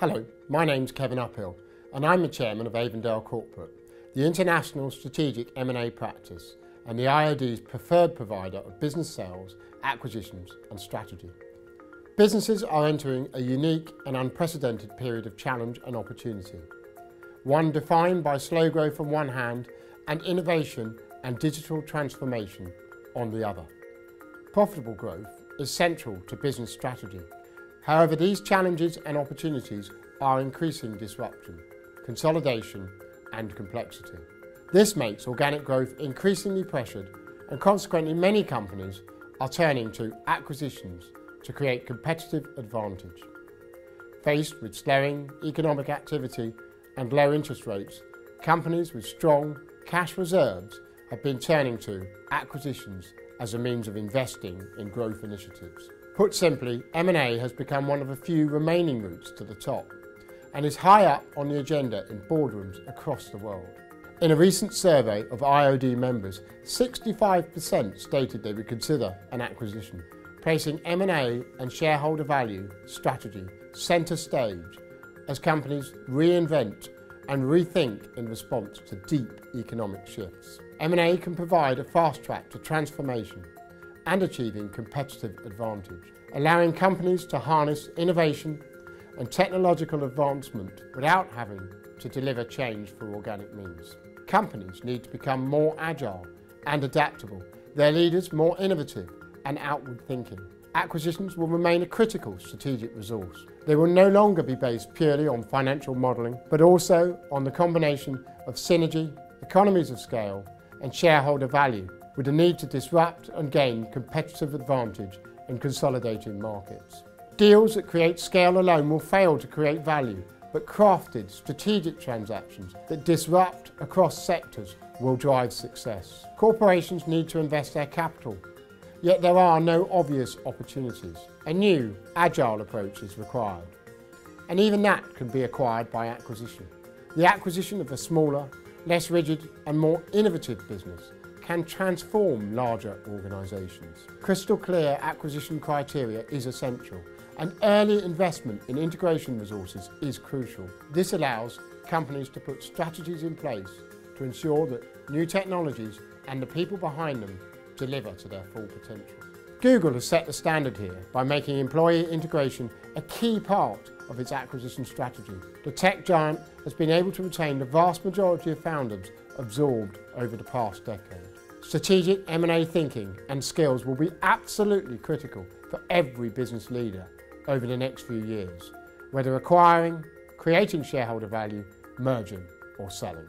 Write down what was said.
Hello, my name's Kevin Uphill and I'm the chairman of Avondale Corporate, the international strategic M&A practice and the IOD's preferred provider of business sales, acquisitions and strategy. Businesses are entering a unique and unprecedented period of challenge and opportunity, one defined by slow growth on one hand and innovation and digital transformation on the other. Profitable growth is central to business strategy However, these challenges and opportunities are increasing disruption, consolidation and complexity. This makes organic growth increasingly pressured and consequently many companies are turning to acquisitions to create competitive advantage. Faced with slowing economic activity and low interest rates, companies with strong cash reserves have been turning to acquisitions as a means of investing in growth initiatives. Put simply, M&A has become one of the few remaining routes to the top and is high up on the agenda in boardrooms across the world. In a recent survey of IOD members, 65% stated they would consider an acquisition, placing M&A and shareholder value strategy centre stage as companies reinvent and rethink in response to deep economic shifts. M&A can provide a fast track to transformation and achieving competitive advantage, allowing companies to harness innovation and technological advancement without having to deliver change through organic means. Companies need to become more agile and adaptable, their leaders more innovative and outward thinking. Acquisitions will remain a critical strategic resource. They will no longer be based purely on financial modelling, but also on the combination of synergy, economies of scale and shareholder value with the need to disrupt and gain competitive advantage in consolidating markets. Deals that create scale alone will fail to create value, but crafted strategic transactions that disrupt across sectors will drive success. Corporations need to invest their capital, yet there are no obvious opportunities. A new, agile approach is required, and even that can be acquired by acquisition. The acquisition of a smaller, less rigid and more innovative business can transform larger organisations. Crystal clear acquisition criteria is essential and early investment in integration resources is crucial. This allows companies to put strategies in place to ensure that new technologies and the people behind them deliver to their full potential. Google has set the standard here by making employee integration a key part of its acquisition strategy. The tech giant has been able to retain the vast majority of founders absorbed over the past decade. Strategic M&A thinking and skills will be absolutely critical for every business leader over the next few years, whether acquiring, creating shareholder value, merging or selling.